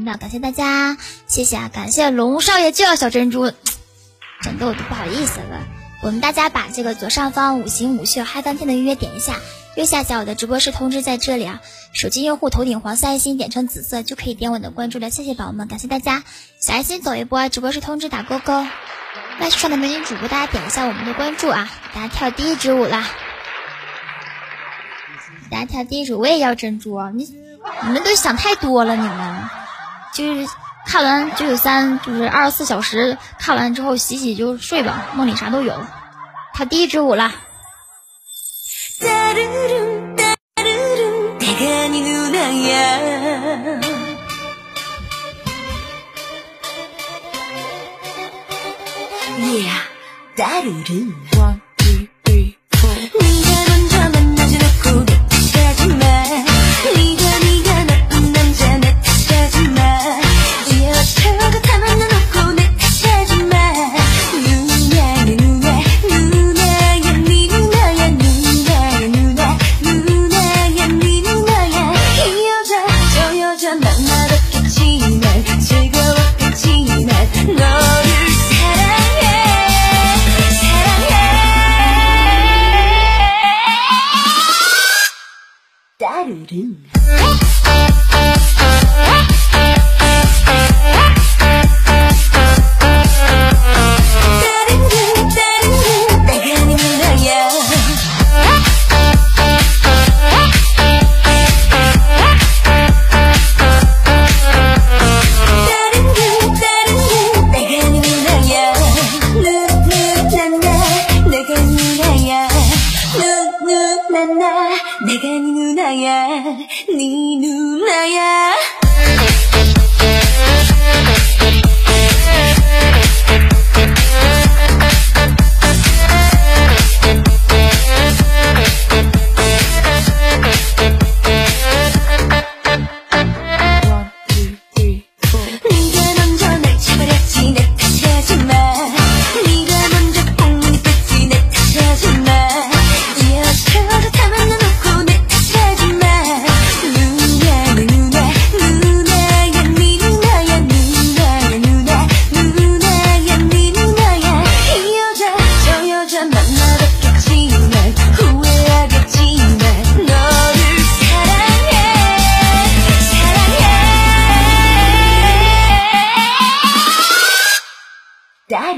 那感谢大家，谢谢啊！感谢龙少爷就要小珍珠，整的我都不好意思了。我们大家把这个左上方五行五秀嗨翻天的预约点一下，右下角我的直播室通知在这里啊。手机用户头顶黄色爱心点成紫色就可以点我的关注了，谢谢宝宝们，感谢大家。小爱心走一波，直播室通知打勾勾。麦上的美女主播，大家点一下我们的关注啊！大家跳第一支舞啦！大家跳第一支，我也要珍珠！你你们都想太多了，你们。就是看完九九三，就是二十四小时看完之后洗洗就睡吧，梦里啥都有。他第一支舞 Do. や、にぬまや。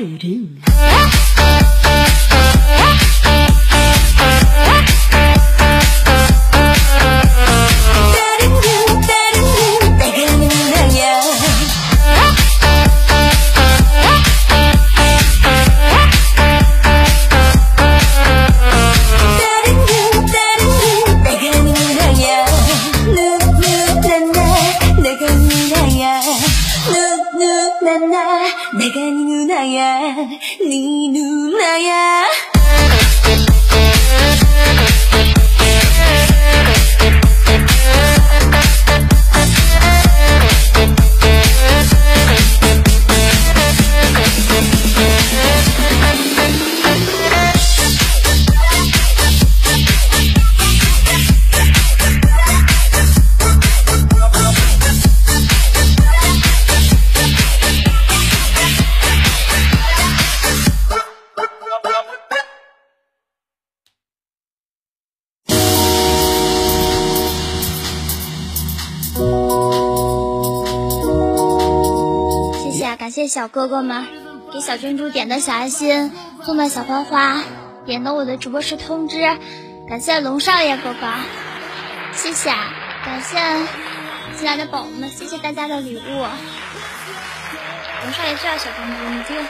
do do. 난 나, 내가 네 누나야, 네 누나야. 小哥哥们，给小珍珠点的小爱心，送的小花花，点的我的直播室通知，感谢龙少爷哥哥，谢谢，感谢进来的宝宝们，谢谢大家的礼物。龙少爷就要小珍珠，你这个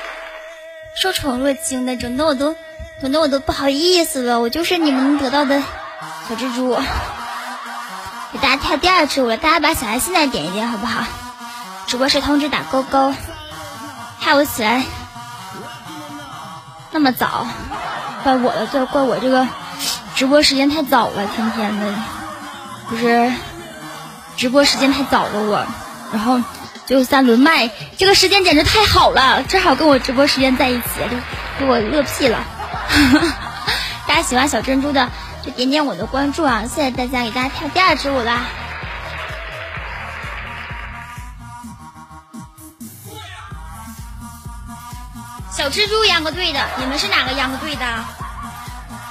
受宠若惊的，整的我都整的我都不好意思了，我就是你们得到的小蜘蛛。给大家跳第二支舞了，大家把小爱心再点一点好不好？直播室通知打勾勾。下午起来那么早，怪我的，这怪我这个直播时间太早了，天天的，就是直播时间太早了我，然后就三轮麦，这个时间简直太好了，正好跟我直播时间在一起，就给我乐屁了。大家喜欢小珍珠的就点点我的关注啊，谢谢大家，给大家跳第二支舞啦。小蜘蛛秧歌队的，你们是哪个秧歌队的？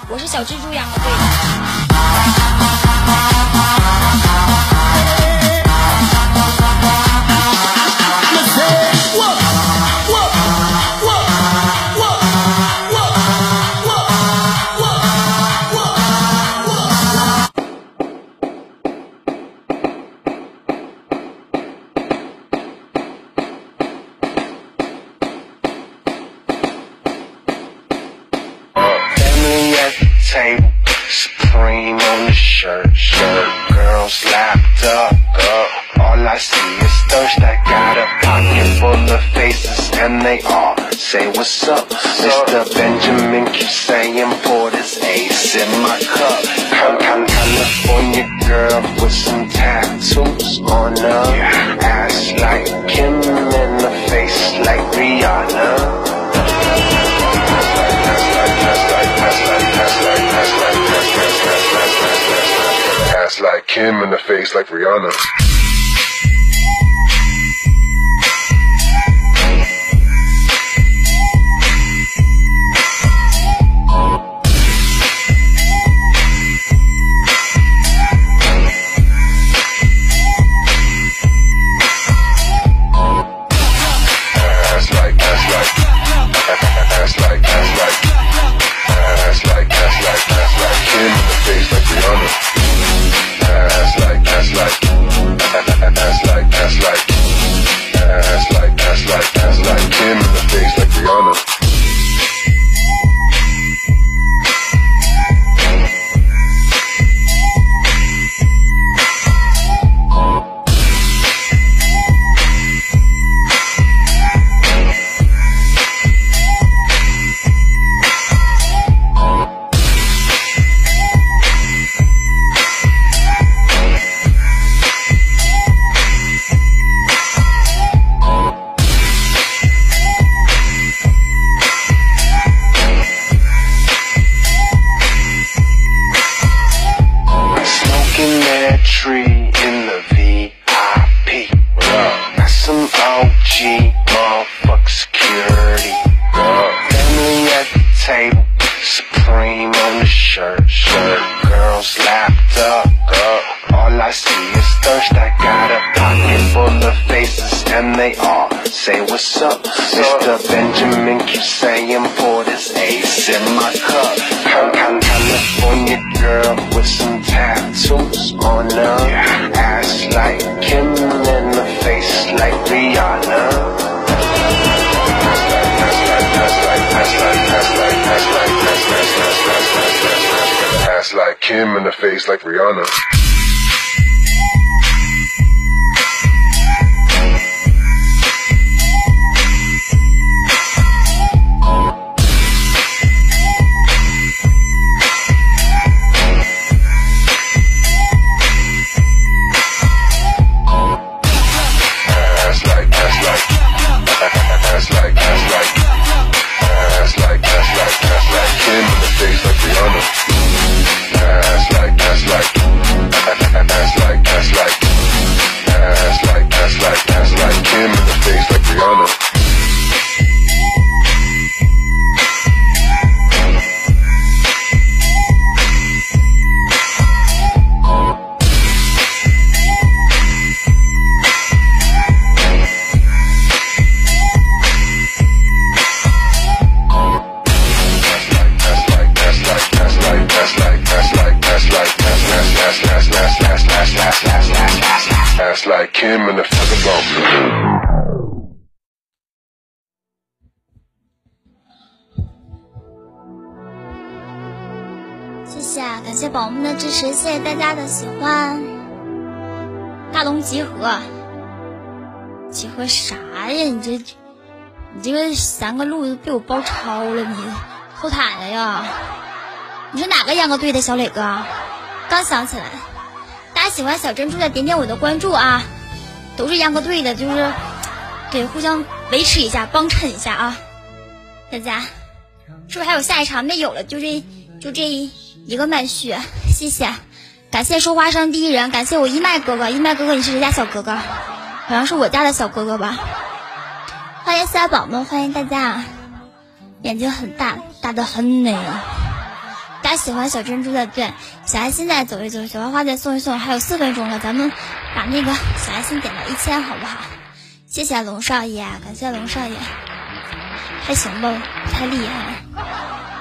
我是小蜘蛛秧歌队的。table, supreme on the shirt, shirt. Girls lapped up, up. All I see is thirst. I got a pocket full of faces, and they all say, What's up? Mr. Benjamin keeps saying, Pour this ace in my cup. Come, come, California girl with some tattoos on her ass like Kim and a face like Rihanna. In the face like Rihanna. Say what's up, Mr. Benjamin keep saying pour this ace in my cup. Come, come, California girl with some tattoos on her ass like Kim and a face like Rihanna. Ass like Kim in the face like Rihanna. 宝们的支持谢谢大家的喜欢，大龙集合，集合啥呀？你这，你这个三个路都被我包抄了，你后台的呀？你是哪个秧歌队的小磊哥？刚想起来，大家喜欢小珍珠的点点我的关注啊！都是秧歌队的，就是对互相维持一下，帮衬一下啊！大家是不是还有下一场没有了？就这就这一个麦序。谢谢，感谢收花生第一人，感谢我一麦哥哥，一麦哥哥你是谁家小哥哥？好像是我家的小哥哥吧。欢迎四宝们，欢迎大家。眼睛很大，大的很美。大家喜欢小珍珠的，对，小爱心再走一走，小花花再送一送，还有四分钟了，咱们把那个小爱心点到一千，好不好？谢谢龙少爷，感谢龙少爷，还行吧，不太厉害，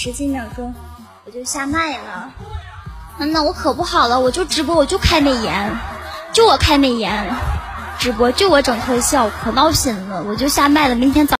十几秒钟我就下麦了。嗯，那我可不好了，我就直播，我就开美颜，就我开美颜，直播就我整特效，可闹心了，我就下麦了，明天早。